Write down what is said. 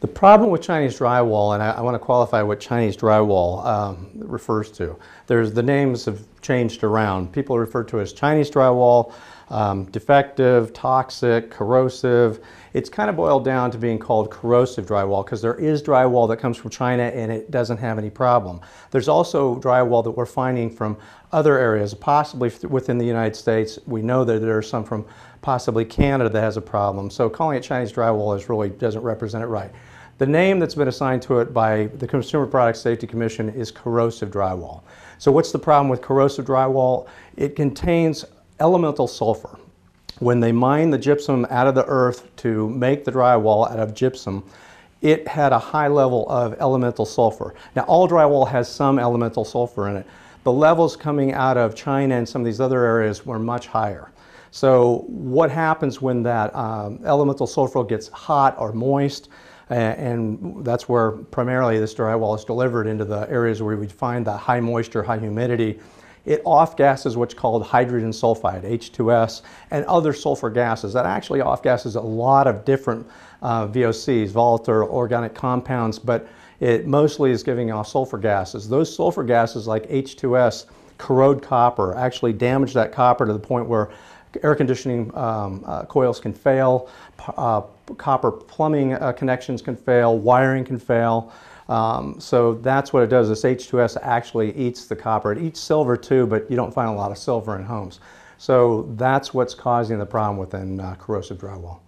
The problem with Chinese drywall, and I, I want to qualify what Chinese drywall um, refers to. There's the names have changed around. People refer to it as Chinese drywall, um, defective, toxic, corrosive. It's kind of boiled down to being called corrosive drywall because there is drywall that comes from China and it doesn't have any problem. There's also drywall that we're finding from other areas, possibly within the United States. We know that there are some from possibly Canada that has a problem. So calling it Chinese drywall is really doesn't represent it right. The name that's been assigned to it by the Consumer Product Safety Commission is corrosive drywall. So what's the problem with corrosive drywall? It contains elemental sulfur. When they mine the gypsum out of the earth to make the drywall out of gypsum, it had a high level of elemental sulfur. Now all drywall has some elemental sulfur in it. The levels coming out of China and some of these other areas were much higher. So what happens when that um, elemental sulfur gets hot or moist, and that's where primarily this drywall is delivered into the areas where we find the high moisture, high humidity. It off-gases what's called hydrogen sulfide, H2S, and other sulfur gases. That actually off-gases a lot of different uh, VOCs, volatile organic compounds, but it mostly is giving off sulfur gases. Those sulfur gases like H2S corrode copper, actually damage that copper to the point where air conditioning um, uh, coils can fail, uh, copper plumbing uh, connections can fail, wiring can fail. Um, so that's what it does. This H2S actually eats the copper. It eats silver too, but you don't find a lot of silver in homes. So that's what's causing the problem within uh, corrosive drywall.